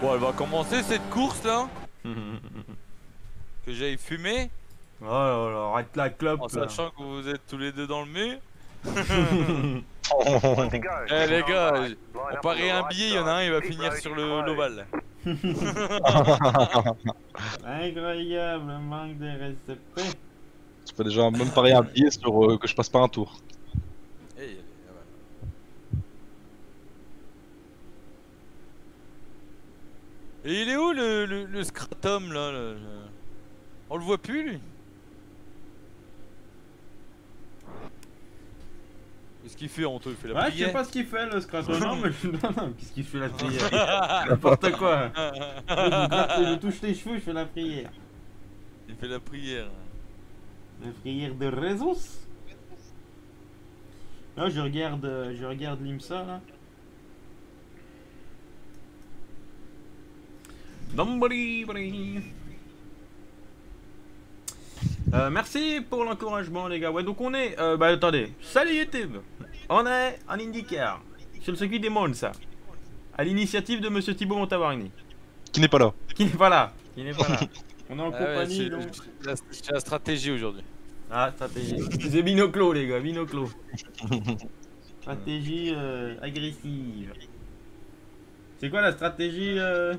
Bon, elle va commencer cette course là. que j'aille fumer. Oh là là, arrête la clope En là. sachant que vous êtes tous les deux dans le mur. Eh les gars, on parie un billet, il y en a un, il va finir sur le- l'ovale. Incroyable, manque de respect. Tu peux déjà même parier un billet sur euh, que je passe pas un tour. Eh, il y a- ah ouais. Et il est où le, le, le scratum là, On le voit plus lui Qu'est-ce qu'il fait Anto Il fait la Ouais, je sais pas ce qu'il fait le Scraton. non, mais je... non, non, qu'est-ce qu'il fait la prière N'importe quoi. Je, touche les cheveux, je fais la prière. Il fait la prière. La prière de raisons. Là, je regarde, euh, je regarde l'IMSA là. Euh, merci pour l'encouragement les gars. Ouais donc on est... Euh, bah attendez. Salut YouTube On est en IndyCar. Sur le circuit des Monza. À l'initiative de Monsieur Thibaut Montavarini. Qui n'est pas là. Qui n'est pas là. Qui n'est pas là. On est en Ah ouais, compagnie c'est- donc. c'est la- c'est la stratégie aujourd'hui. Ah, stratégie. C'est binoclo, les gars, binoclo. stratégie euh, agressive. C'est quoi la stratégie euh...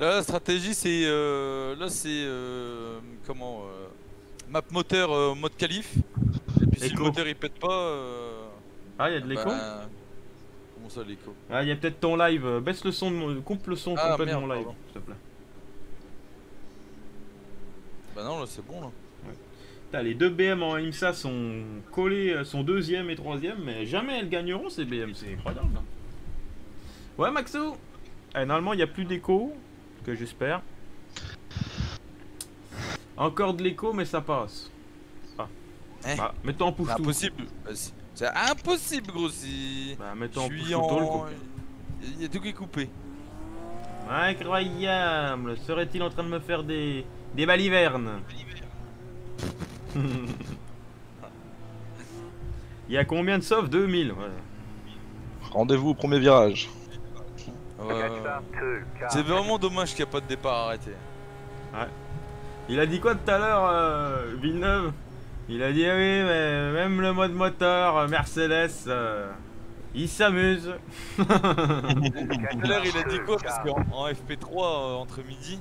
Là, la stratégie, c'est. euh, là, c'est. euh, comment euh, Map moteur euh, mode qualif. Et puis si le moteur il pète pas. euh, Ah, il y a de l'écho bah, Comment ça, l'écho? Ah, il y a peut-être ton live. Baisse le son, de mon... coupe le son Ah, mon live, s'il te plaît. Bah non, là, c'est bon, là. Putain, les deux BM en IMSA sont collés, euh, sont deuxième et troisième, mais jamais elles gagneront ces BM, c'est incroyable. hein. Ouais, Maxo Eh, Normalement, il n'y a plus d'écho, que j'espère. Encore de l'écho, mais ça passe. Ah. Eh. Bah, mets-toi en pouce tout. impossible. C'est- impossible, gros. Si. Bah, mets-toi en pouce en. Il y a tout qui est coupé. Incroyable Serait-il en train de me faire des, des balivernes Il y a combien de sauves? 2000 ouais. Rendez-vous au premier virage. Ouais, ouais, ouais. C'est vraiment dommage qu'il n'y a pas de départ arrêté. Il a dit quoi tout à l'heure, euh, Villeneuve? Il a dit ah oui, mais même le mode moteur, euh, Mercedes, euh, il s'amuse. Tout à l'heure, il a dit quoi? Parce qu'en en FP3, euh, entre midi,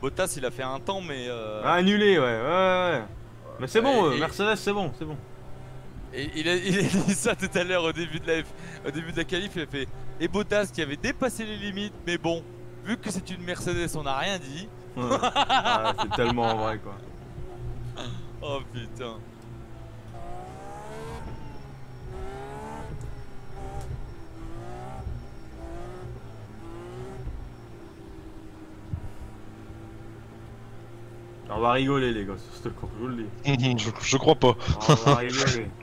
Bottas il a fait un temps, mais. Ah, annulé, ouais, ouais, ouais. Mais c'est bon, Ouais, et- Mercedes, c'est bon, c'est bon. Et il a, il a dit ça tout à l'heure au début de la, au début de la qualif, il a fait et Bottas qui avait dépassé les limites, mais bon, vu que c'est une Mercedes, on n'a rien dit. Ouais. Ah, c'est tellement vrai, quoi. Oh putain. On va rigoler, les gars, sur cette course, je vous le dis. je, je crois pas. On va rigoler.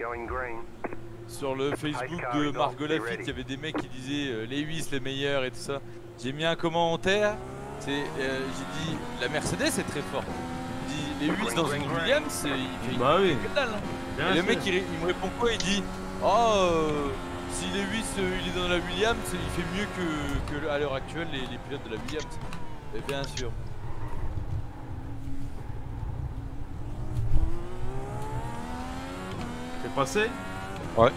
Sur le Facebook de Margot Lafitte, il y avait des mecs qui disaient euh, les 8 les meilleurs et tout ça. J'ai mis un commentaire, c'est, euh, j'ai dit la Mercedes est très forte. J'ai dit les 8 dans une Williams, c'est- il fait Bah oui. que dalle. hein. Bien Et le mec il, me répond quoi Il dit Oh, euh, si les 8 euh, il est dans la Williams, il fait mieux que, à l'heure actuelle les, les pilotes de la Williams. Et bien sûr. Passé Ouais.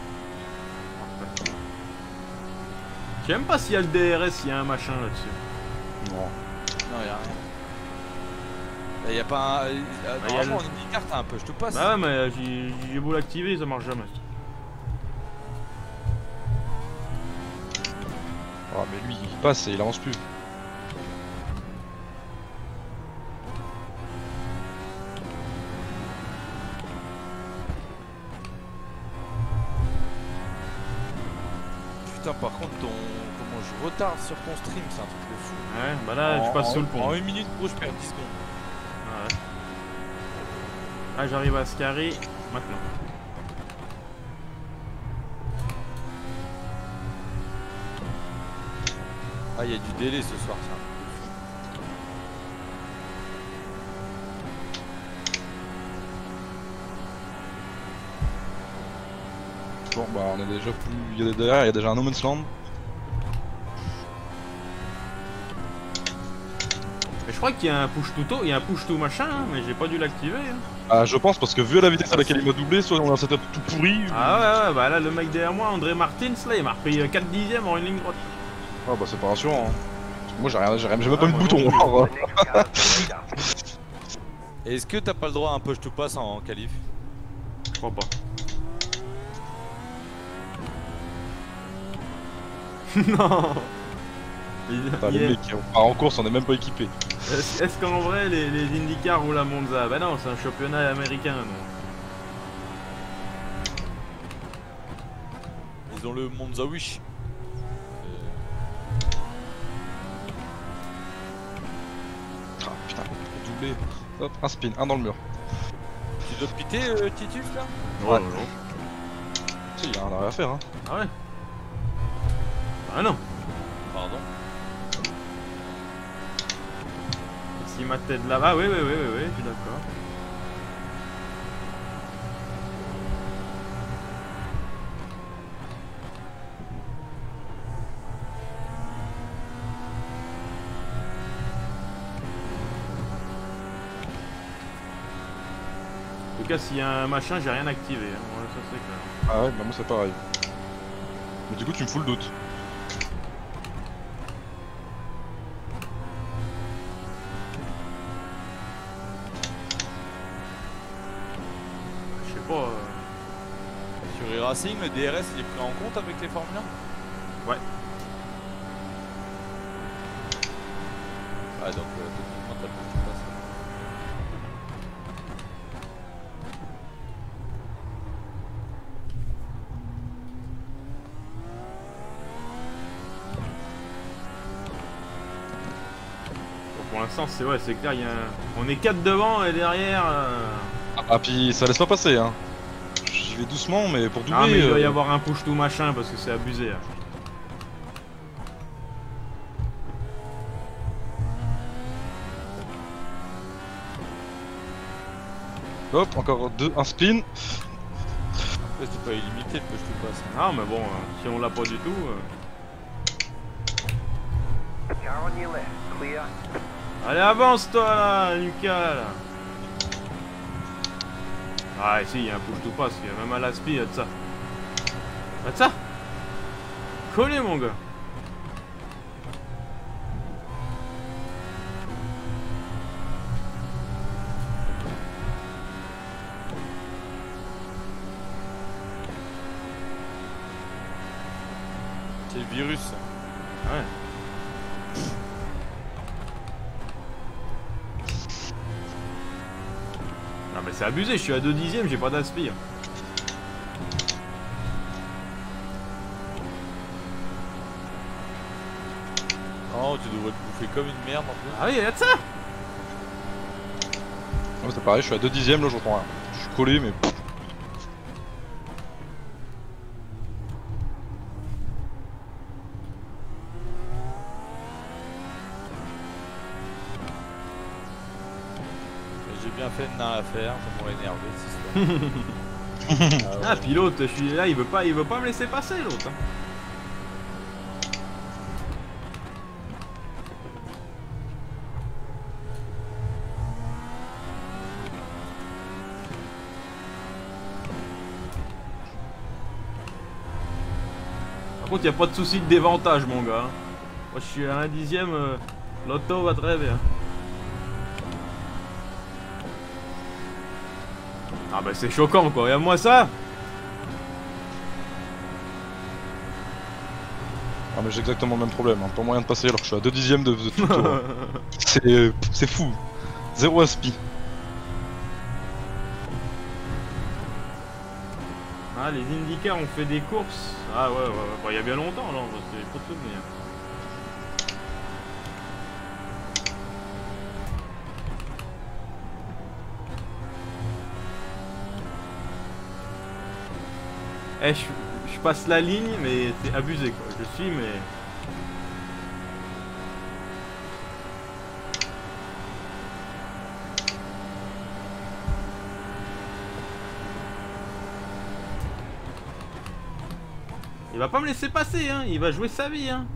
Je sais même pas s'il y a le DRS, il y a un machin là-dessus. Non. Non, y'a rien. Il y a pas un. euh, Bah, y a normalement, le- en IndyCar, t'as un peu, je te passe. Bah ouais, mais j'ai j'ai beau l'activer, ça marche jamais. Ah, mais lui, il passe et il avance plus. Putain, par contre, ton. Comment je retarde sur ton stream, c'est un truc de fou. Ouais, bah là, je En- passe sous le En pont. 1 minute, gros, je perds 10 secondes. Ouais. Ah, j'arrive à se carrer maintenant. Ah, il y a du délai ce soir, toujours, bah on est déjà plus. Il y a derrière, il y a déjà un No Man's Land. Mais je crois qu'il y a un push to il y a un push to machin, hein, mais j'ai pas dû l'activer. Hein. Ah, je pense parce que vu la vitesse à laquelle il m'a doublé, soit on a un setup tout pourri. Ah ouais, ouais, bah là le mec derrière moi, André Martins, là il m'a repris euh, 4 dixièmes en une ligne droite. Ah bah c'est pas rassurant. Hein. Moi j'ai rien, j'ai même pas ah, mis de bouton. Est-ce que t'as pas le droit à un push to pass en qualif? Je crois pas. non Putain, les mecs, on part en course, on est même pas équipé. Est-ce qu'en vrai les, les IndyCar roulent à Monza Bah non, c'est un championnat américain. donc. Ils ont le Monza Wish. Ah putain, doublé. Hop, un spin, un dans le mur. Tu dois piter euh, Titus là? Ouais, Ouais. Si, il y a un arrêt à faire. Hein. Ah ouais? Ah non Pardon. Si ma tête là Ah oui, oui, oui, oui, oui, je suis d'accord. En tout cas, s'il y a un machin, j'ai rien activé. hein. Ouais, ça c'est clair. Ah ouais, bah moi c'est pareil. Mais du coup tu me fous le doute. Je sais pas. euh, Sur e-racing, le DRS il est pris en compte avec les Formule 1 Ouais. Ah donc euh, techniquement t'as pour l'instant, c'est ouais, c'est clair. il Y a un- On est 4 devant et derrière. euh, Ah puis ça laisse pas passer hein. Vais doucement mais pour doubler. Ah, mais il doit y euh, avoir un push tout machin parce que c'est abusé. hein. Hop, encore deux, un spin. C'est pas illimité le push to pass. Ah, mais bon, euh, si on l'a pas du tout. euh. Allez, avance toi là, Lucas là. Ah, si, il y a un push to pass, il y a même à l'aspi, il y a de ça. Il y a de ça Collé, mon gars. C'est le virus. Ouais. Abusé, je suis à 2 dixièmes, j'ai pas d'aspi. hein. Oh tu devrais te bouffer comme une merde en plus. Ah oui, il y a de ça Ouais, c'est pareil, je suis à deux dixièmes là, j'entends rien. Je suis collé mais. pff, J'ai bien fait de rien à faire, ça m'aurait énervé cette histoire. Ah, puis l'autre, je suis là, il veut pas, il veut pas me laisser passer l'autre. hein. Par contre, y a pas de souci de dévantage, mon gars. hein. Moi, je suis à un dixième, euh, l'auto va très bien. Ah bah c'est choquant quoi, regarde-moi ça Ah mais j'ai exactement le même problème, hein. pas moyen de passer alors que je suis à deux dixièmes de, de tout tour. hein. C'est c'est fou. Zéro aspi. Ah les IndyCar ont fait des courses Ah ouais ouais ouais, Bah, il y a bien longtemps là, qu'il faut de souvenirs. Eh, je, passe la ligne, mais c'est abusé quoi. Je suis, mais. Il va pas me laisser passer, hein. Il va jouer sa vie, hein.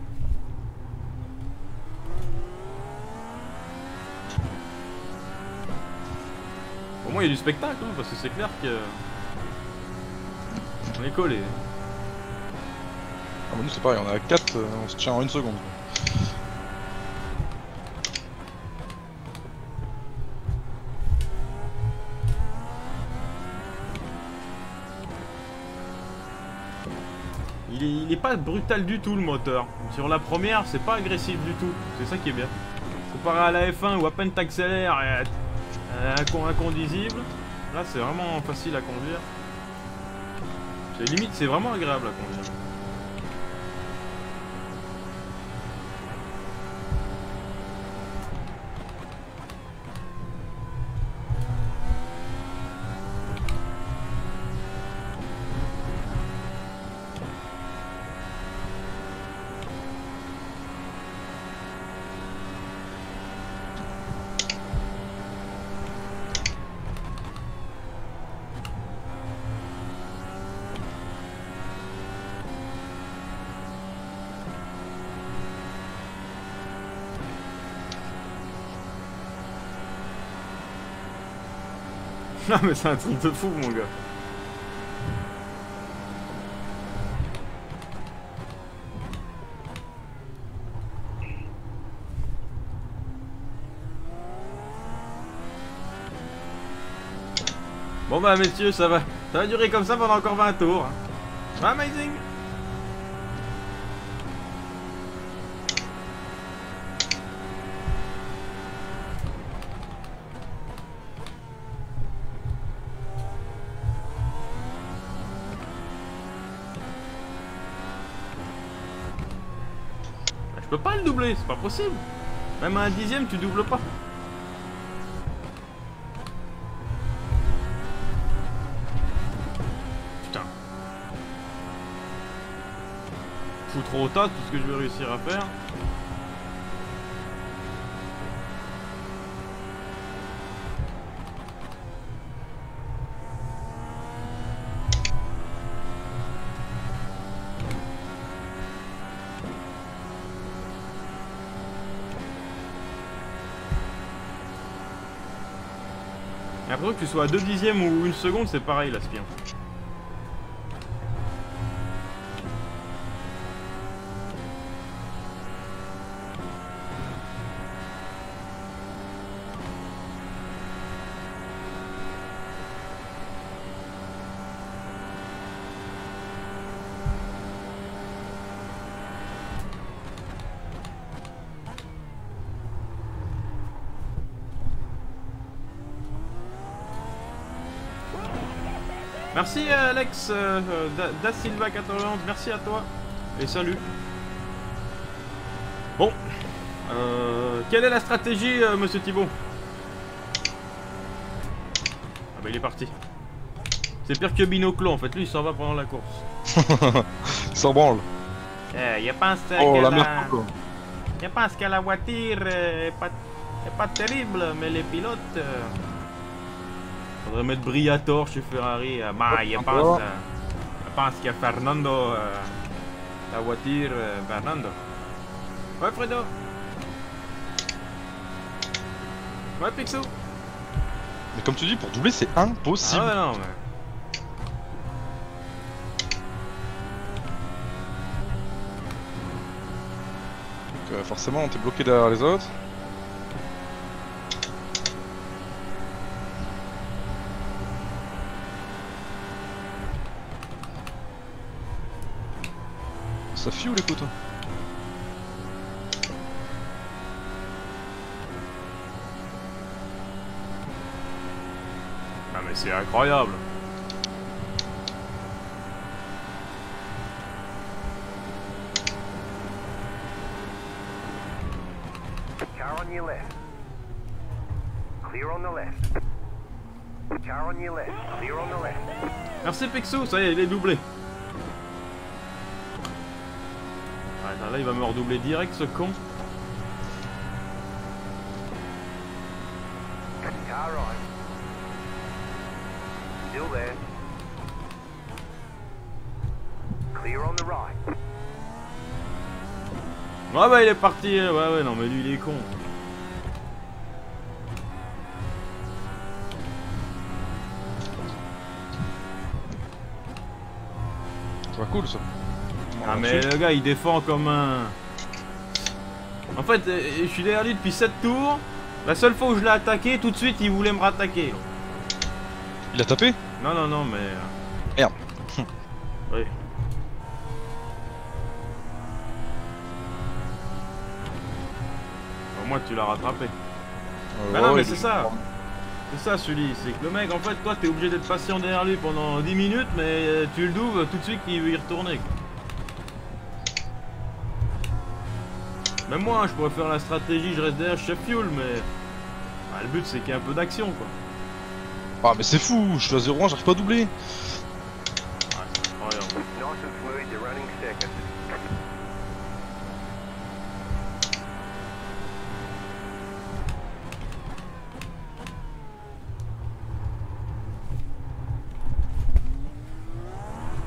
Au moins, il y a du spectacle, hein, parce que c'est clair que. On est collé. Ah, bah, nous, c'est pareil, on est à 4, on se tient en une seconde. Il est, il est pas brutal du tout le moteur. Sur la première, c'est pas agressif du tout. C'est ça qui est bien. Comparé à la F1 où à peine t'accélères et euh, incon- inconduisible, là c'est vraiment facile à conduire. C'est limite, c'est vraiment agréable à conduire. Ah mais c'est un truc de fou mon gars. Bon bah messieurs ça va ça va durer comme ça pendant encore 20 tours. hein. Amazing peux pas le doubler, c'est pas possible. Même à un dixième, tu doubles pas. Putain. Fous trop au tas tout ce que je vais réussir à faire. Après que tu sois à 2 dixièmes ou une seconde, c'est pareil l'aspire. Merci euh, Alex euh, euh, Da, Da Silva 91, merci à toi et salut. Bon, euh, quelle est la stratégie, euh, Monsieur Thibault? Ah bah il est parti. C'est pire que Binoclo en fait, lui il s'en va pendant la course. Ça branle. Eh, je pense Oh, que la la- merde. quoi. Je pense que la voiture est pas, est pas terrible, mais les pilotes. Faudrait mettre Briator chez Ferrari. euh, bah, je pense, euh, je pense que Fernando. euh, la voiture, euh, Fernando. Ouais, Fredo. Ouais, Pixou. Mais comme tu dis, pour doubler, c'est Ah impossible. ouais, non, mais. Donc, euh, forcément, t'es bloqué derrière les autres. Ça fuit ou les couteaux Ah, mais c'est incroyable. Car on your left. Clear on the left. Car on your left. Clear on the left. Merci Pixou, ça y est, il est doublé. Ah là il va me redoubler direct ce con. Ah bah il est parti, ouais ouais non mais lui il est con. C'est cool ça. Ah mais le gars il défend comme un... En fait, euh, je suis derrière lui depuis 7 tours. La seule fois où je l'ai attaqué, tout de suite il voulait me rattaquer. Il a tapé? Non, non, non, mais... euh, Merde. oui. Au moins tu l'as rattrapé. Euh, Bah non, mais il- c'est ça. C'est ça, Sully. C'est que le mec, en fait, toi, t'es obligé d'être patient derrière lui pendant 10 minutes, mais tu le douves tout de suite qu'il veut y retourner. quoi. Même moi, je pourrais faire la stratégie, je reste derrière, je fuel, mais bah, le but c'est qu'il y ait un peu d'action, quoi. Ah mais c'est fou, je suis à 0-1, j'arrive pas à doubler. Ouais, c'est incroyable.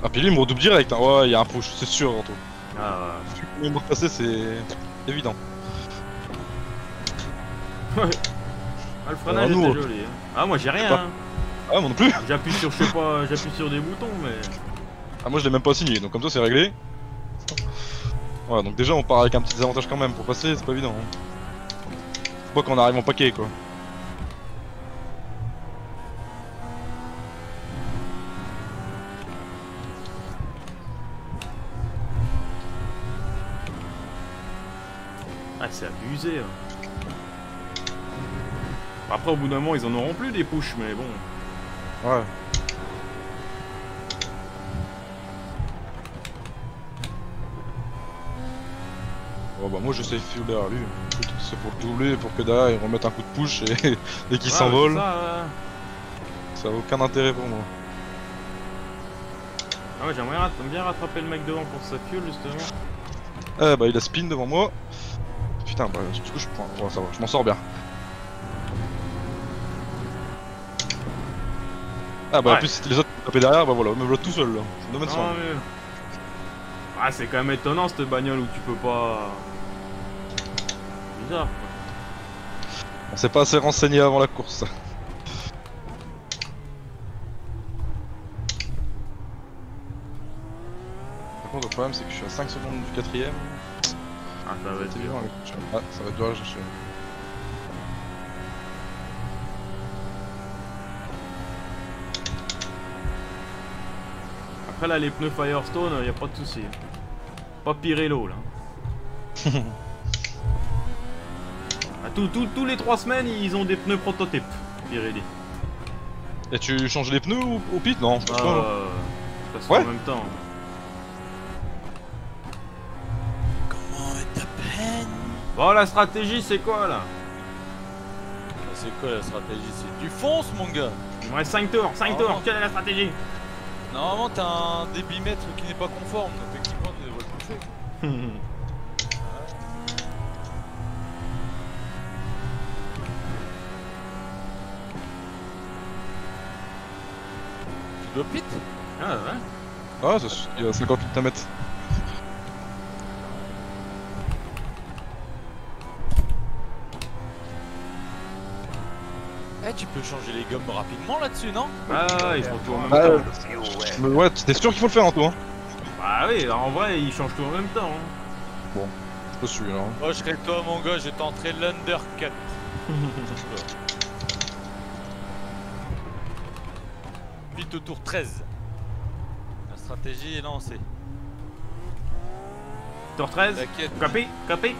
Ah puis lui il me redouble direct, hein. ouais il y a un push, c'est sûr Anto. Ah, me repasser c'est évident. ouais. Ah, le freinage nous, était joli. hein. Ah, moi j'ai rien. pas- hein. Ah moi non plus J'appuie sur, je sais pas, j'appuie sur des boutons, mais. Ah moi je l'ai même pas signé, donc comme ça c'est réglé. Voilà donc déjà on part avec un petit désavantage quand même, pour passer c'est pas évident. Hein. Faut pas qu'on arrive en paquet quoi. Abusé. hein. Après, au bout d'un moment, ils en auront plus des pushs, mais bon. Ouais. Bon bah moi j'essaye de filer derrière lui. C'est pour le doubler, pour que derrière il remette un coup de push et, et qu'il s'envole. Ça, ouais. Ça a aucun intérêt pour moi. Ah ouais, j'aimerais bien rattraper le mec devant pour sa fuel, justement. Eh bah il a spin devant moi. Putain bah je ça va, je m'en sors bien. Ah bah Ouais. en plus si les autres tapaient derrière, bah voilà, me bloque tout seul là. Mais... Ah, c'est quand même étonnant cette bagnole où tu peux pas. Bizarre. quoi. On s'est pas assez renseigné avant la course. Par contre le problème c'est que je suis à 5 secondes du quatrième. Ah, ça va être dur. Ah ça va être dur à chercher. Après, là, les pneus Firestone, y a pas de souci. Pas Pirello, là. Ah, tout- tout- tous les 3 semaines, ils ont des pneus prototypes, Pirelli. Et tu changes les pneus au, au pit Non, je pas. hein. Euh, en même temps. Bon, la stratégie, c'est quoi, là C'est quoi la stratégie? C'est du fonce, mon gars. Il me reste 5 tours, 5 Oh. tours, quelle est la stratégie? Normalement, t'as un débitmètre qui n'est pas conforme, donc effectivement, tu devrais le pousser. Tu dois pit? Ah, ouais. Ah, ça- il y a 50 litres à mettre. Eh, tu peux changer les gommes rapidement là-dessus, non Ah, ouais, ils font tout en même Ah, temps. ouais. Mais ouais, t'es sûr qu'il faut le faire en toi hein Bah oui, en vrai, ils changent tout en même temps. hein. Je peux suivre alors. Moi, je serais toi, mon gars, je tenterai l'undercut. Pit au tour 13. La stratégie est lancée. Tour 13, T'inquiète, copy, copy.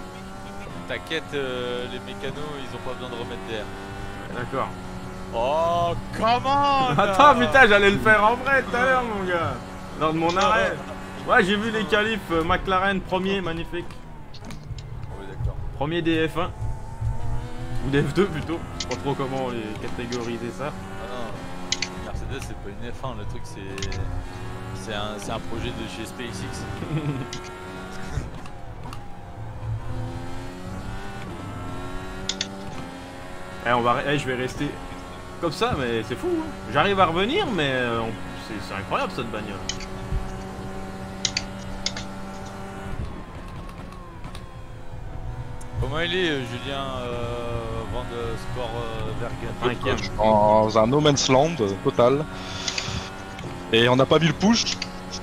t'inquiète, euh, les mécanos, ils ont pas besoin de remettre d'air. D'accord. Oh, comment Attends, putain, j'allais le faire en vrai tout à l'heure, mon gars. Lors de mon arrêt. Ouais, j'ai vu les qualifs euh, McLaren premier, magnifique. Oui, d'accord. Premier des F1. Ou des F2 plutôt. Je sais pas trop comment les catégoriser ça. Ah non, Mercedes, c'est pas une F1, le truc, c'est. C'est un, un projet de chez SpaceX. Eh, on va, eh, je vais rester comme ça, mais c'est fou. hein. J'arrive à revenir, mais euh, on- c'est c'est incroyable cette bagnole. Comment il est, euh, Julien euh, Van de Sport euh, Vergen Cinquième. Dans un no man's land euh, total. Et on n'a pas mis le push.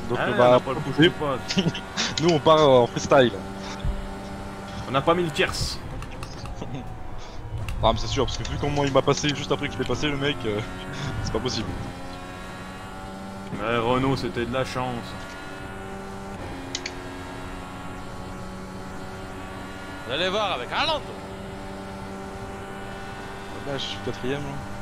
Donc Ah, on on va a pas le push nous on part en freestyle. On a pas mis le tierce. Ah mais c'est sûr parce que vu comment il m'a passé juste après que je l'ai passé le mec, euh, c'est pas possible. Ouais, Renault, c'était de la chance. Vous allez voir avec Alonso. Là je suis quatrième là.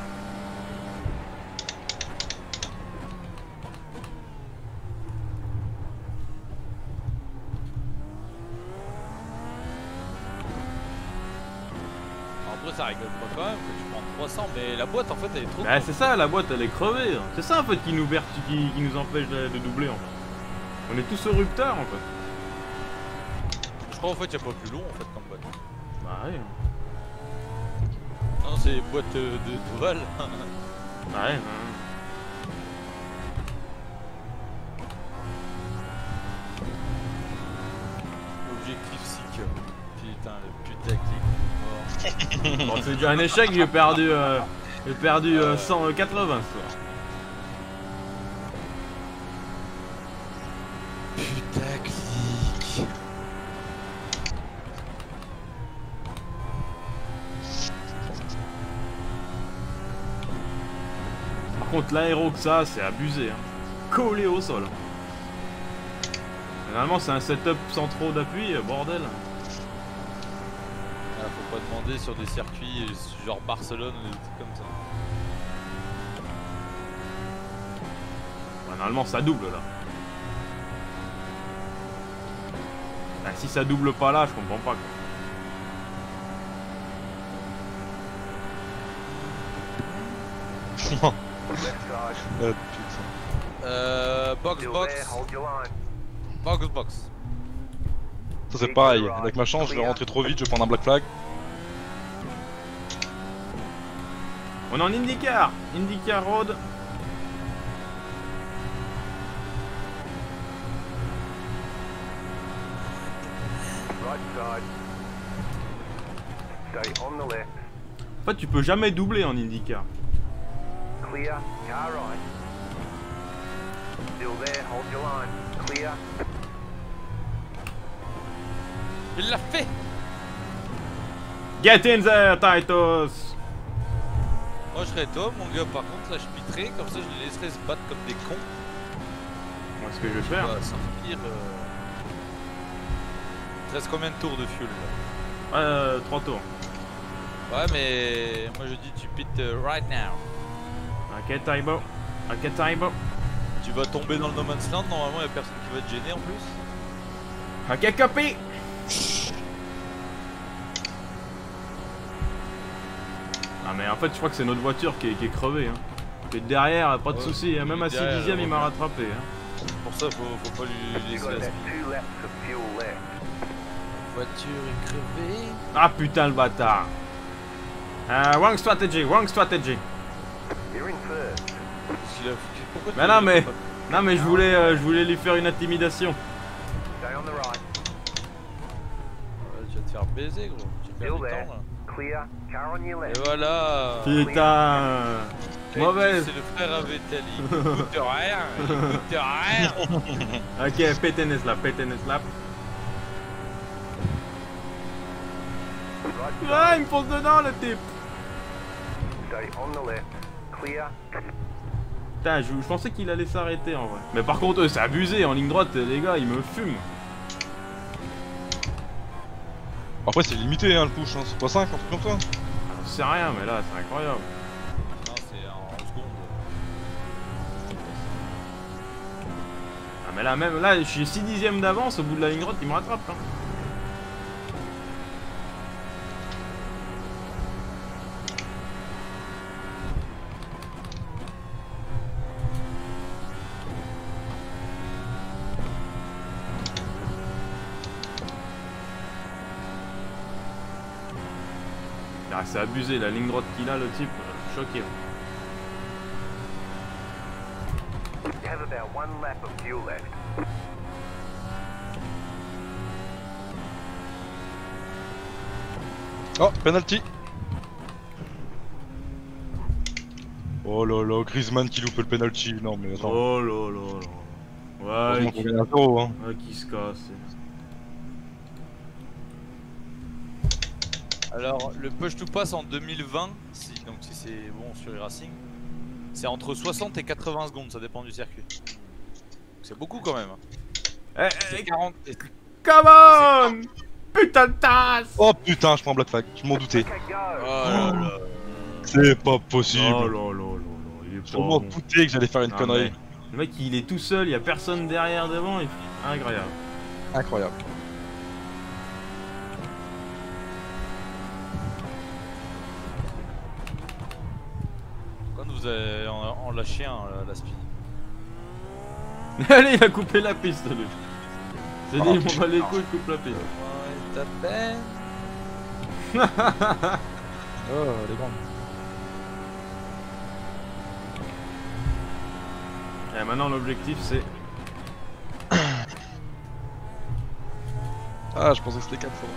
Après, ça rigole pas quand même que tu prends 300, mais la boîte en fait elle est trop. Bah, c'est ça, la boîte, elle est crevée. hein. C'est ça, en fait, qui nous, ver- qui, qui nous empêche de, de doubler, en fait. On est tous au rupteur, en fait. Je crois en fait, y a pas plus long en fait comme boîte. Bah, ouais. Non, c'est boîte euh, de d'ovale. Bah, ouais. hein. C'est déjà un échec, j'ai perdu, euh, j'ai perdu euh, 180 ce soir. Putaclic. Par contre, l'aéro que ça, c'est abusé. Hein. Collé au sol. Généralement, c'est un setup sans trop d'appui, euh, bordel. Faut pas demander sur des circuits genre Barcelone ou des trucs comme ça. Ouais, normalement, ça double là. Bah, si ça double pas là, je comprends pas. Quoi. Side. Euh, putain. Euh. Box, box. line. Box, box. Ça c'est pareil, avec ma chance je vais rentrer trop vite, je vais prendre un black flag. On est en IndyCar IndyCar Road. Right side. Stay on the left. En fait, tu peux jamais doubler en IndyCar. Clear. Car right. Still there. Hold your line. Clear. Il l'a fait Get in there, Titus Moi je serais toi, mon gars. Par contre, là je piterais, comme ça je les laisserais se battre comme des cons. Moi, ce que je vais faire. va sortir. Euh... Il te reste combien de tours de fuel là Euh, 3 tours. Ouais, mais moi je dis tu pites euh, right now. Ok, Taibo. Ok, Taibo. Tu vas tomber dans le no man's land, normalement y a personne qui va te gêner en plus. Ok, copy Ah mais en fait je crois que c'est notre voiture qui est, qui est crevée hein. Et derrière, pas de Ouais, soucis, hein. même à 6 derrière, dixièmes il m'a rattrapé hein. Pour ça, faut, faut pas lui laisser la voiture est crevée. Ah putain le bâtard euh, Wrong strategy, wrong strategy Pourquoi Mais non, mais- Non mais je voulais, euh, je voulais lui faire une intimidation. Ouais, tu vas te faire baiser, gros. Tu perds Still du there. temps là. Et voilà. Putain. Mauvaise. C'est le frère à Vettel, il coûte rien, il coûte rien. Ok, pétez slap, pétez slap. Ah, il me fonce dedans le type. Putain, je, je pensais qu'il allait s'arrêter en vrai. Mais par contre, c'est abusé, en ligne droite, les gars, ils me fument. Après c'est limité hein le push, hein. c'est pas 5, un truc comme ça. Je sais rien, mais là, c'est incroyable. Non, c'est en seconde. Ah, mais là, même là, je suis 6 dixièmes d'avance, au bout de la ligne droite, il me rattrape. Hein. C'est abusé, la ligne droite qu'il a, le type, euh, choqué. Oh, penalty Oh là là, Griezmann qui loupe le penalty, non mais attends. Oh là là là. Ouais, qui... hein. ouais, qui se casse. Alors, le push to pass en 2020, si, donc si c'est bon sur e-racing, c'est entre 60 et 80 secondes, ça dépend du circuit. C'est beaucoup quand même. Eh, C'est eh, 40. et- come on Putain de tasse Oh putain, je prends Black Flag, je m'en doutais. Oh là là. C'est pas possible. Oh là là il est que j'allais faire une Ah, connerie. mais Le mec il est tout seul, il y a personne derrière, devant, et... incroyable. Incroyable. Vous avez en, en lâché un, la, la speed. Allez, il a coupé la piste lui. C'est dit, Oh, on va les couilles, coupe la piste. Ouais, ta peine. Oh, elle est grande. Et maintenant l'objectif c'est... Ah, je pensais que c'était 4 fois.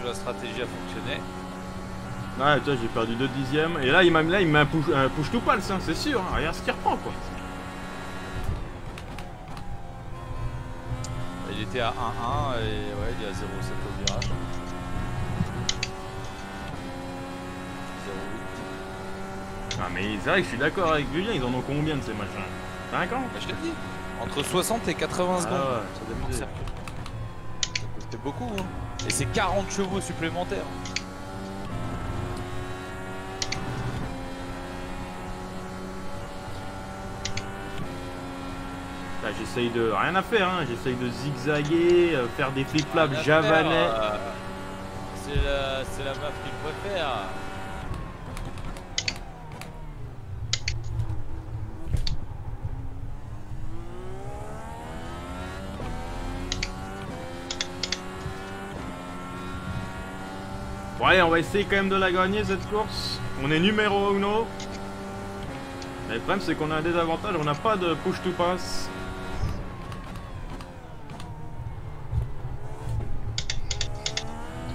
Que la stratégie a fonctionné. Ouais, tu vois, j'ai perdu 2 dixièmes. Et là, il m'a là, il un push, un push to pulse, hein, c'est sûr. hein. Regarde ce qu'il reprend, quoi. Il était à 1-1 et ouais, il est à 0,7 au virage. 0,8. Ah, mais c'est vrai que je suis d'accord avec Julien, ils en ont combien de ces machins? 50 Bah, je l'ai dit. Entre 60 et 80 secondes. Ah ouais, ça. C'était beaucoup, hein. Et c'est 40 chevaux supplémentaires. Là, j'essaye de. Rien à faire, hein. J'essaye de zigzaguer, euh, faire des à javanais. euh, C'est la, c'est la map qu'il préfère. Bon, allez, on va essayer quand même de la gagner cette course. On est numéro 1. Mais le problème, c'est qu'on a un désavantage, on n'a pas de push to pass.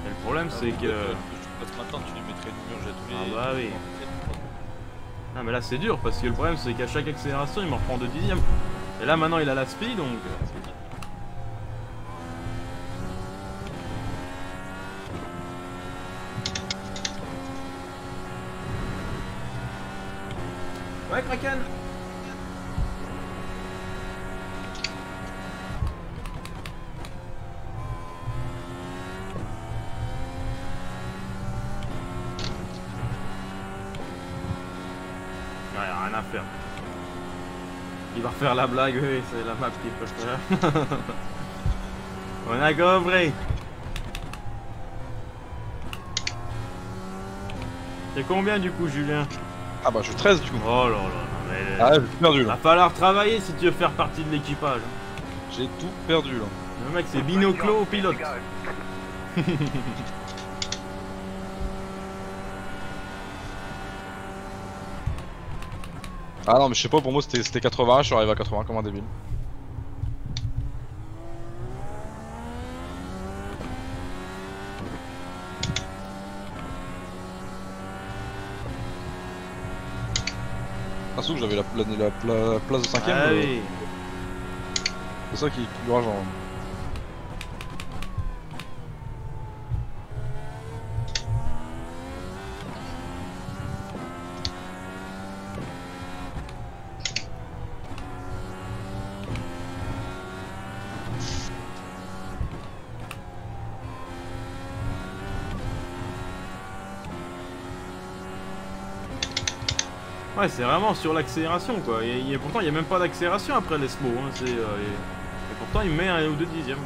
Et le problème, c'est que. Que maintenant tu mettrais les. Ah bah oui. Ah mais là c'est dur parce que le problème c'est qu'à chaque accélération il me reprend de dixième. Et là maintenant il a la speed donc. euh, Ouais Kraken. Il va refaire la blague, oui, c'est la map qu'il peut faire. On a compris. C'est combien du coup, Julien? Ah bah, je suis 13 du coup. Oh là là, mais Ah, j'ai tout perdu va là. falloir travailler si tu veux faire partie de l'équipage. J'ai tout perdu là. Le mec, c'est binoclo au pilote. Ah non, mais je sais pas, pour moi c'était c'était 80, je suis arrivé à 80 comme un débile. Que j'avais la, la, la pla- place de 5ème, Ah oui. c'est ça qui est plus rageant. Ouais, c'est vraiment sur l'accélération quoi. Et, et pourtant, il n'y a même pas d'accélération après l'ESMO. Hein. euh, et, et pourtant, il met un ou deux dixièmes.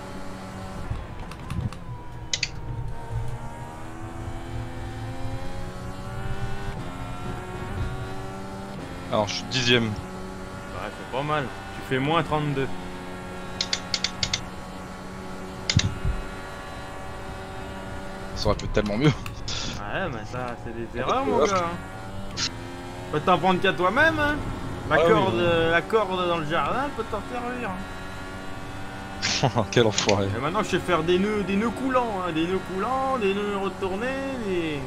Alors, je suis dixième. Ouais, c'est pas mal. Tu fais moins 32. Ça aurait pu être tellement mieux. Ouais, mais ça, c'est des erreurs, mon gars. Faut t'en prendre qu'à toi-même, hein. La, Ah corde, oui. euh, la corde dans le jardin peut t'en servir. hein. Quel enfoiré. Et maintenant, je sais faire des nœuds, des nœuds coulants, hein, des nœuds coulants, des nœuds retournés, des,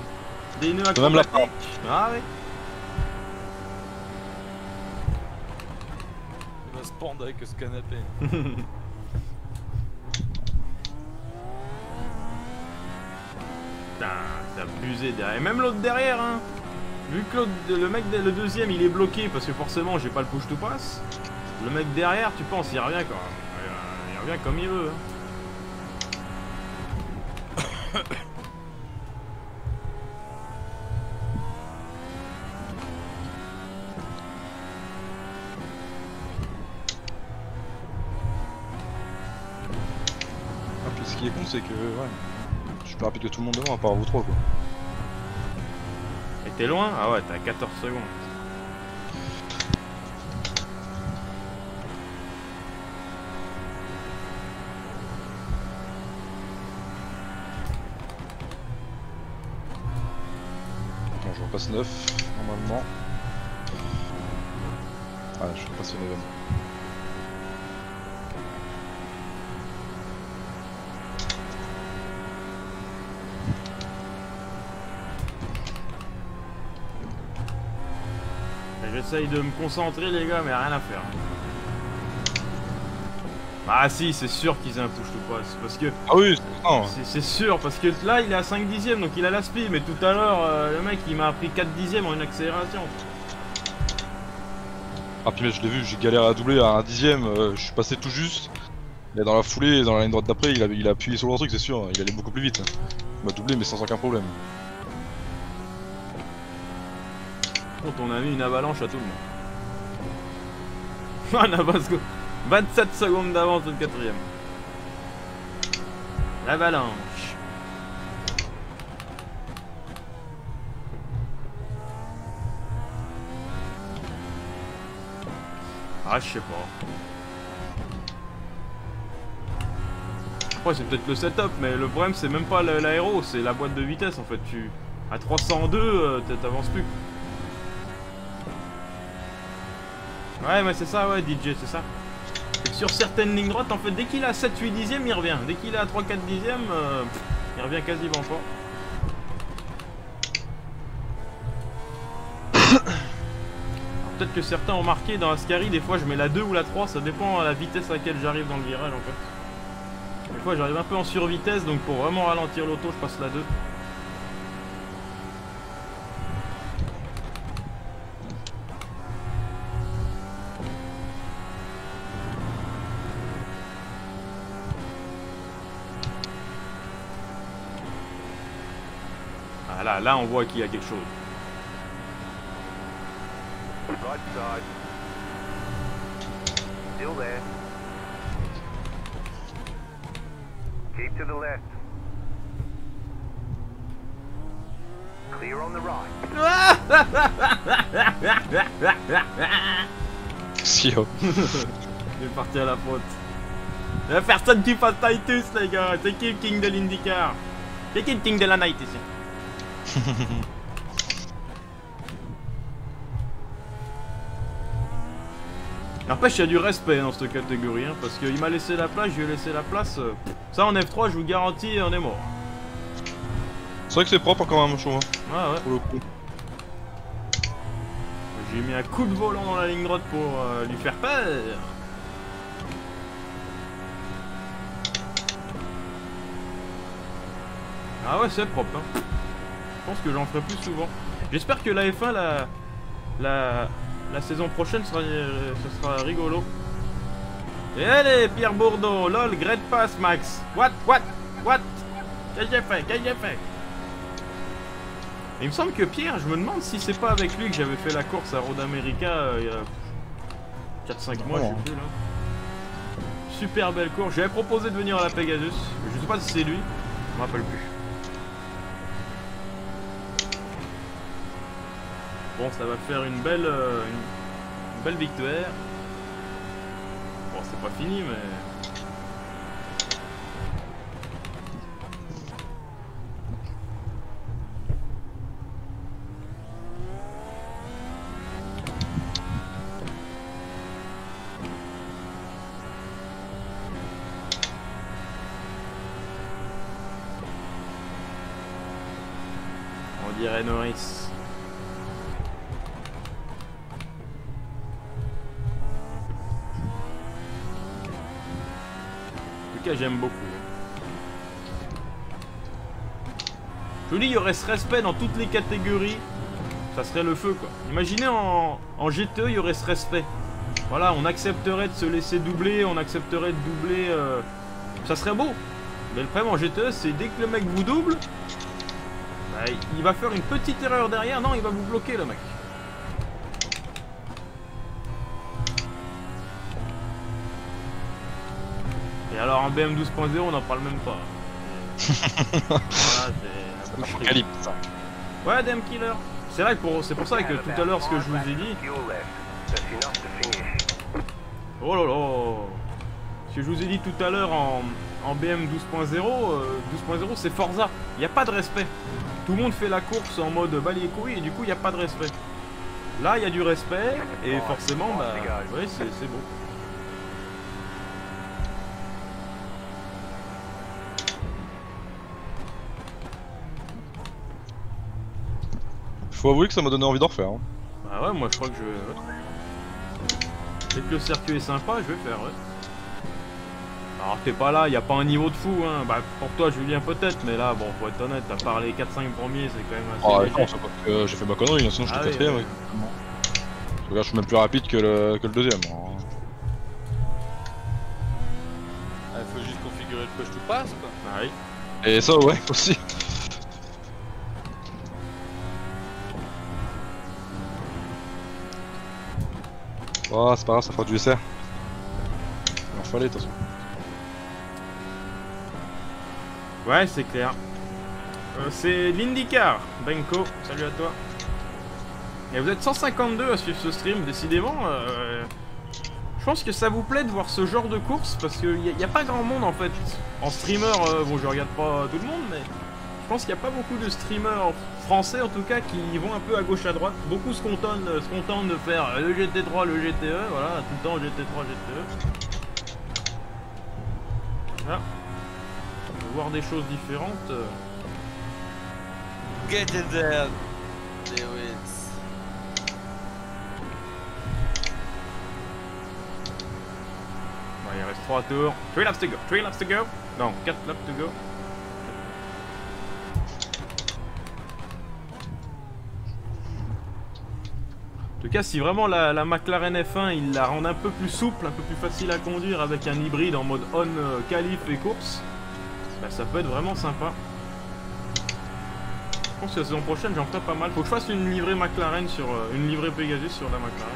des nœuds peux même la acrobatiques. Ah oui. Il va se pendre avec ce canapé. Putain, c'est abusé derrière. Et même l'autre derrière, hein. Vu que le mec, le deuxième, il est bloqué parce que forcément, j'ai pas le push to pass. Le mec derrière, tu penses, il revient quand même. Il- Il revient comme il veut. hein. Ah, puis ce qui est con, c'est que ouais, je suis plus rapide que tout le monde devant, à part vous trois quoi. T'es loin Ah ouais, t'as 14 secondes. Bon, je repasse 9 normalement. Ah, je repasse 9 Et J'essaye de me concentrer, les gars, mais rien à faire. Ah si, c'est sûr qu'ils aient un push to pass. Parce que Ah oui, c'est sûr, parce que là il est à 5 dixièmes, donc il a la speed, mais tout à l'heure, euh, le mec il m'a pris 4 dixièmes en une accélération. Ah, puis mais je l'ai vu, j'ai galéré à doubler à un dixième, euh, je suis passé tout juste. Et dans la foulée, dans la ligne droite d'après, il a, il a appuyé sur le truc, c'est sûr, il allait beaucoup plus vite. Il m'a doublé, mais sans aucun problème. Par on a mis une avalanche à tout le monde. on a Vasco. 27 secondes d'avance au quatrième. L'avalanche. Ah, je sais pas. Après, c'est peut-être le setup, mais le problème, c'est même pas l'aéro, c'est la boîte de vitesse en fait. Tu... À 302, euh, t'avances plus. Ouais, mais c'est ça, ouais, DJ, c'est ça. Sur certaines lignes droites, en fait, dès qu'il à 7-8 dixièmes, il revient. Dès qu'il à 3-4 dixièmes, euh, il revient quasiment pas. Peut-être que certains ont marqué dans Ascari, des fois je mets la 2 ou la 3, ça dépend à la vitesse à laquelle j'arrive dans le virage en fait. Des fois j'arrive un peu en survitesse, donc pour vraiment ralentir l'auto, je passe la 2. Ah là, on voit qu'il y a quelque chose. Right side. Still there. Keep to the left. Clear on the right. Je vais partir à la faute. Il y a personne qui fasse Titus, les gars. C'est qui le king de l'IndyCar? C'est qui le king de la night ici? N'empêche, il y a du respect dans cette catégorie, hein, parce qu'il m'a laissé la place, je lui ai laissé la place. Ça, en F3, je vous garantis, on est mort. C'est vrai que c'est propre quand même, je trouve, Ouais, ouais. pour le coup. J'ai mis un coup de volant dans la ligne droite pour euh, lui faire peur. Ah ouais, c'est propre. Hein. Je pense que j'en ferai plus souvent. J'espère que la F1, la, la, la saison prochaine, sera, euh, ce sera rigolo. Et allez, Pierre Bourdeau, lol, great pass, Max. What, what, what? Qu'est-ce que j'ai fait? Qu'est-ce que j'ai fait? Il me semble que Pierre, je me demande si c'est pas avec lui que j'avais fait la course à Road America euh, il y a 4-5 mois, je sais plus là. Super belle course. J'avais proposé de venir à la Pegasus. Je sais pas si c'est lui. Je me rappelle plus. Bon, ça va faire une belle, euh, une, belle victoire. Bon, c'est pas fini, mais... on dirait Norris. J'aime beaucoup. Je vous dis, il y aurait ce respect dans toutes les catégories. Ça serait le feu, quoi. Imaginez en, en GTE, il y aurait ce respect. Voilà, on accepterait de se laisser doubler, on accepterait de doubler. euh, Ça serait beau. Mais le problème en GTE, c'est dès que le mec vous double, bah, il va faire une petite erreur derrière. Non, il va vous bloquer, le mec. Alors en BM 12.0, on n'en parle même pas. voilà, c'est. Apocalypse, ça. Ouais, DM Killer. C'est vrai que pour... c'est pour ça que tout à l'heure, ce que je vous ai dit. Oh là là Ce que je vous ai dit tout à l'heure en, en BM 12.0, euh, 12.0 c'est Forza. Il n'y a pas de respect. Tout le monde fait la course en mode bah les couilles et du coup il n'y a pas de respect. Là il y a du respect et forcément bah c'est c'est beau. Faut avouer que ça m'a donné envie d'en refaire. hein. Bah ouais moi je crois que je vais... ouais. Dès que le circuit est sympa je vais faire ouais. Alors t'es pas là, il n'y a pas un niveau de fou hein. Bah pour toi Julien peut-être mais là bon faut être honnête, à part les 4-5 premiers c'est quand même assez Ah, léger. non, c'est que j'ai fait ma connerie, hein, sinon je Ah suis oui, quatrième. oui. je suis même plus rapide que le, que le deuxième. hein. Il faut juste configurer le push to pass quoi. Ah oui. Et ça, ouais, aussi. Oh, c'est pas grave, ça fera du SR. Il en fallait, de toute façon. Ouais, c'est clair. Euh, c'est l'IndyCar, Benko, salut à toi. Et vous êtes 152 à suivre ce stream, décidément. euh, je pense que ça vous plaît de voir ce genre de course parce qu'il n'y a, a pas grand monde en fait. En streamer, euh, bon, je regarde pas tout le monde, mais je pense qu'il n'y a pas beaucoup de streamers français en tout cas qui vont un peu à gauche à droite. Beaucoup se contentent, se contentent de faire le GT3, le GTE, voilà, tout le temps GT3, GTE. Voilà. De voir des choses différentes. Get in there. Bon, il reste 3 tours. 3 laps to go. 3 laps to go. Non, 4 laps to go. Tout cas, si vraiment la, la McLaren F1, il la rend un peu plus souple, un peu plus facile à conduire avec un hybride en mode on euh, qualif et course, bah, ça peut être vraiment sympa. Je pense que la saison prochaine, j'en ferai pas mal. Faut que je fasse une livrée McLaren sur euh, une livrée Pegasus sur la McLaren.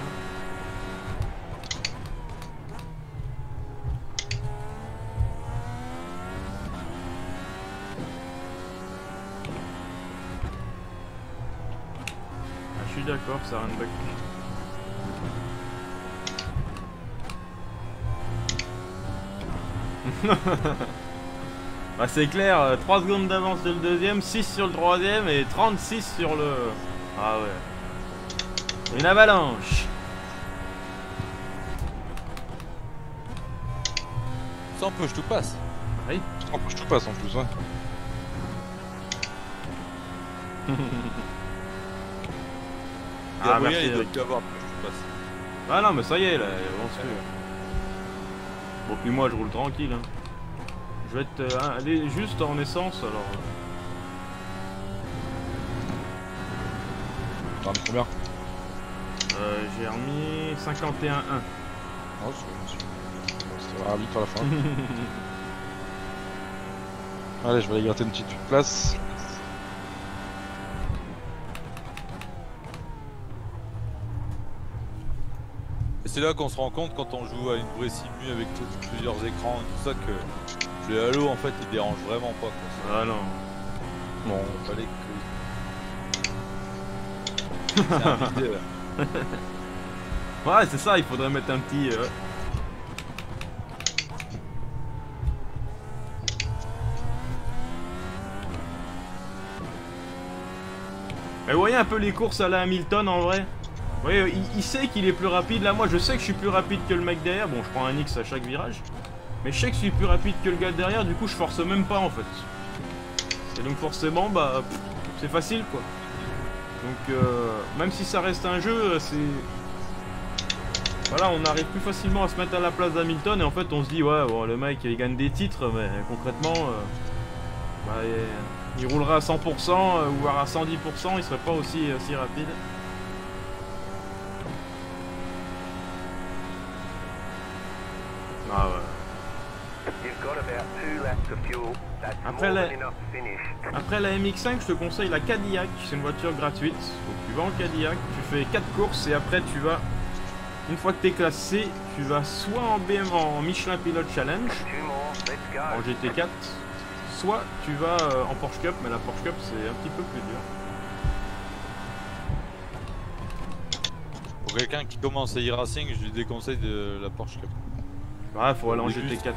Ah, je suis d'accord, ça bah c'est clair, euh, 3 secondes d'avance sur le deuxième, 6 sur le troisième et 36 sur le... Ah ouais. Une avalanche Sans push to pass. Oui. Plus, je te passe en plus, ouais. Ah, Gabriel, merci, il doit Eric. plus avoir push to pass. Ah non mais ça y est là, on se fait. Bon puis moi je roule tranquille hein. Je vais être euh, aller juste en essence alors. Combien Euh, j'ai remis 51-1. Oh, c'est C'était vraiment vite à la fin. Allez, je vais aller gratter une petite place. Et c'est là qu'on se rend compte quand on joue à une vraie simu avec plusieurs écrans et tout ça que le Halo en fait il dérange vraiment pas quoi. Ah non. Bon, fallait que. C'est un vide, euh, Ouais c'est ça, il faudrait mettre un petit... euh, Mais vous voyez un peu les courses à la Hamilton en vrai? Vous voyez, il, sait qu'il est plus rapide. Là, moi, je sais que je suis plus rapide que le mec derrière. Bon, je prends un X à chaque virage. Mais je sais que je suis plus rapide que le gars derrière. Du coup, je force même pas en fait. Et donc, forcément, bah, c'est facile quoi. Donc euh, même si ça reste un jeu, c'est... Voilà, on arrive plus facilement à se mettre à la place d'Hamilton et en fait on se dit ouais bon le mec il gagne des titres mais concrètement euh, bah, il, roulerait à 100% euh, ou à 110% il serait pas aussi rapide. Ah ouais. You've got about two laps of fuel. That's Après la- than enough to finish. Après la MX5, je te conseille la Cadillac, c'est une voiture gratuite. Donc tu vas en Cadillac, tu fais 4 courses et après tu vas, une fois que tu es classé, tu vas soit en BM en Michelin Pilot Challenge, en go. GT4, soit tu vas euh, en Porsche Cup, mais la Porsche Cup c'est un petit peu plus dur. Pour quelqu'un qui commence à e-racing, je lui déconseille de la Porsche Cup. Ouais, faut aller en Au début, GT4.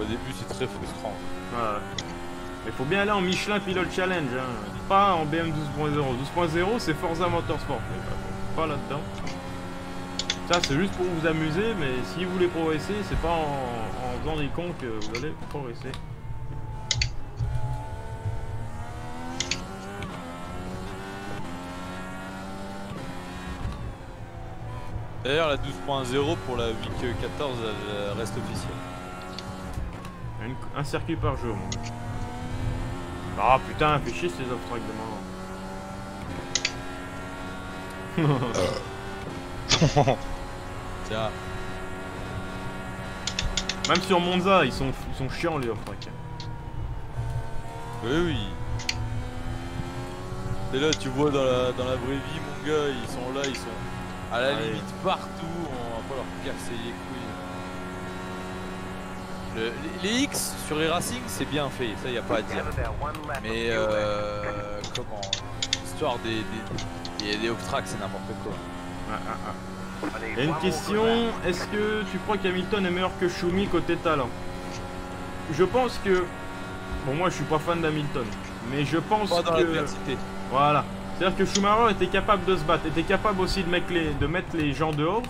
Au début, c'est très frustrant. Ouais. Mais faut bien aller en Michelin Pilot Challenge, hein. pas en BM 12.0. 12.0 c'est Forza Motorsport, mais pas- pas là-dedans. Ça c'est juste pour vous amuser, mais si vous voulez progresser, c'est pas en, en faisant des cons que vous allez progresser. D'ailleurs, la 12.0 pour la week 14 elle reste officielle. Une- un circuit par jour. moi. Ah putain, fais chier ces off-track de mort. Tiens, Même sur Monza, ils sont, ils sont chiants les off-track. oui, oui. Et là, tu vois dans la, dans la vraie vie, mon gars, ils sont là, ils sont à la limite partout, on va pas leur casser les couilles. Le- les, les X sur les Racing, c'est bien fait, ça y a pas à dire. Mais euh, comment L'histoire des, des, des, des off-track, c'est n'importe quoi. Ah, ah, ah. I need Et une question, est-ce que tu crois qu'Hamilton est meilleur que Schumi côté talent? Je pense que... Bon moi je suis pas fan d'Hamilton, mais je pense Pas dans que... Voilà. C'est-à-dire que Schumacher était capable de se battre, était capable aussi de mettre les, de mettre les gens dehors.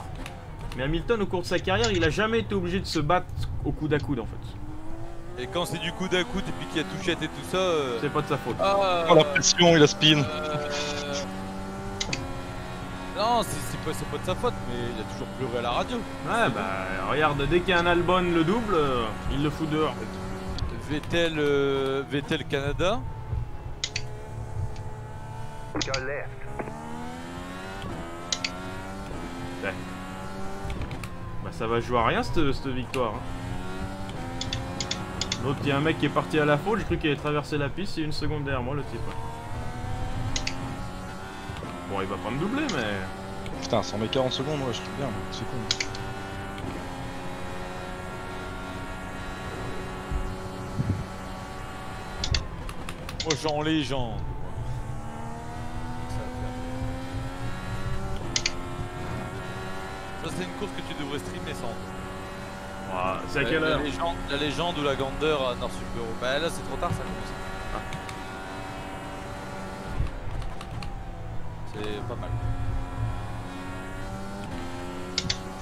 Mais Hamilton au cours de sa carrière, il a jamais été obligé de se battre au coude à coude en fait. Et quand c'est du coup d'un coup et puis qu'il y a touchette et tout ça. euh, C'est pas de sa faute. Ah, Oh la pression, il a spin. euh, Non, c'est c'est pas, de sa faute, mais il a toujours pleuré à la radio. Ouais bah regarde, dès qu'il y a un Albon le double, euh, il le fout dehors. Vettel, euh, Vettel Canada. Go left. Bah ça va jouer à rien cette, cette victoire. hein. L'autre, il y a un mec qui est parti à la faute, j'ai cru qu'il allait traverser la piste, il y a une seconde derrière moi le type. Bon il va pas me doubler mais... Putain, 100 met 40 secondes, ouais, je trouve bien, c'est con. Moi, j'en légende. Ça, c'est une course que tu devrais streamer sans. Ouah, c'est à La- quelle la, heure légende, la légende ou la Gander à Nord Super Bah là, c'est trop tard, ça commence. C'est pas mal.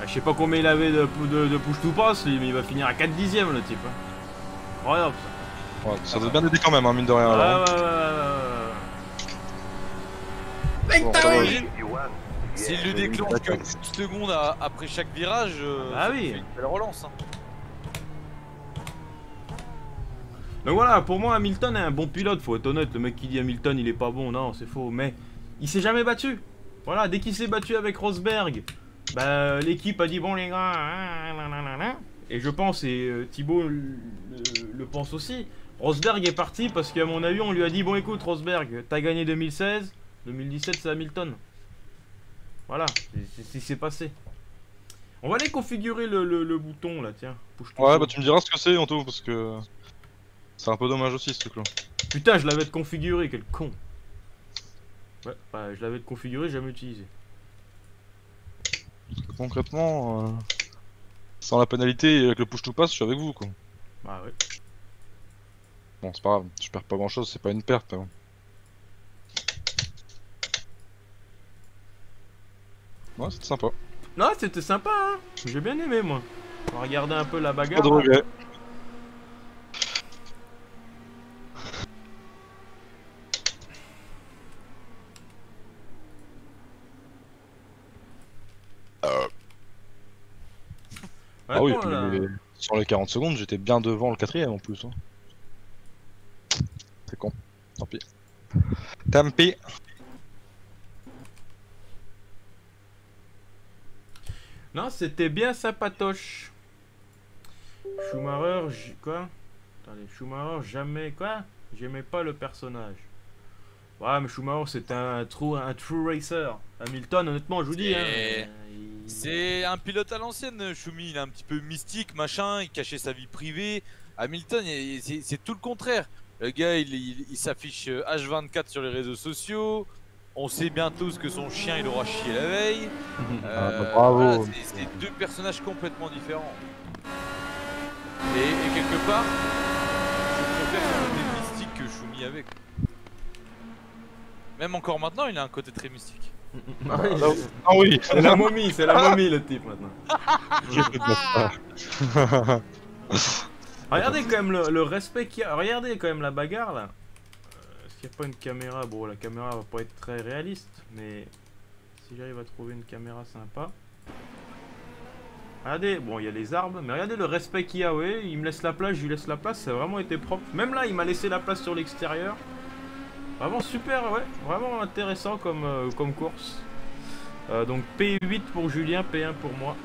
Ah, Je sais pas combien il avait de, de, de push to pass, lui, mais il va finir à 4 dixièmes le type. hein. Incroyable ça. Ouais, ça doit bien aider quand même, hein, mine de rien. Ah, ouais, ouais, ouais, ouais, ouais. Bon, S'il le déclenche que une seconde à- après chaque virage, euh, Ah ça oui. fait une belle relance. hein. Donc voilà, pour moi Hamilton est un bon pilote, faut être honnête, le mec qui dit Hamilton il est pas bon, non c'est faux, mais il s'est jamais battu. Voilà, dès qu'il s'est battu avec Rosberg, bah l'équipe a dit bon les gars, hein, nanana. et je pense, et euh, Thibaut le, le- le pense aussi, Rosberg est parti parce qu'à mon avis on lui a dit bon écoute Rosberg, t'as gagné 2016, 2017 c'est Hamilton. Voilà, c'est- c'est ce qui s'est passé. On va aller configurer le, le- le bouton là, tiens. Push Ouais, bah tu me diras ce que c'est, Anto, parce que. C'est un peu dommage aussi ce truc-là. Putain, je l'avais de configuré, quel con. Ouais, bah, je l'avais de configuré, jamais utilisé. Concrètement, euh, sans la pénalité et avec le push to pass, je suis avec vous quoi. Bah ouais. Bon, c'est pas grave, je perds pas grand chose, c'est pas une perte. hein. Ouais, c'était sympa. Non, c'était sympa, hein J'ai bien aimé, moi. On va regarder un peu la bagarre. Pas de euh. Ah oui, sur les 40 secondes, j'étais bien devant le quatrième en plus. Hein. C'est con. Tant pis. Tant pis. Non, c'était bien sympatoche. Schumacher, j- quoi? Attendez, Schumacher, jamais, quoi? J'aimais pas le personnage. Ouais, mais Schumacher, c'est un true, un true racer. Hamilton, honnêtement, je vous dis, hein, C'est- un pilote à l'ancienne, Schumi. Il est un petit peu mystique, machin. Il cachait sa vie privée. Hamilton, il- c'est tout le contraire. Le gars, il, s'affiche euh, H24 sur les réseaux sociaux. On sait bien tous que son chien, il aura chié la veille. Ah, bah, Euh, bravo. voilà, c'est- deux personnages complètement différents. Et, et quelque part, je préfère son côté mystique que Schumi avait. quoi. Même encore maintenant, il a un côté très mystique. Ah oui, Ah, oui c'est la momie, c'est la momie le type maintenant. Regardez quand même le, le respect qu'il y a. Regardez quand même la bagarre là. Qu'il n'y a pas une caméra Bon, la caméra va pas être très réaliste, mais si j'arrive à trouver une caméra sympa. Regardez, bon, il y a les arbres, mais regardez le respect qu'il y a, ouais. Il me laisse la place, je lui laisse la place, ça a vraiment été propre. Même là, il m'a laissé la place sur l'extérieur. Vraiment super, ouais. Vraiment intéressant comme, euh, comme course. Euh, donc P8 pour Julien, P1 pour moi.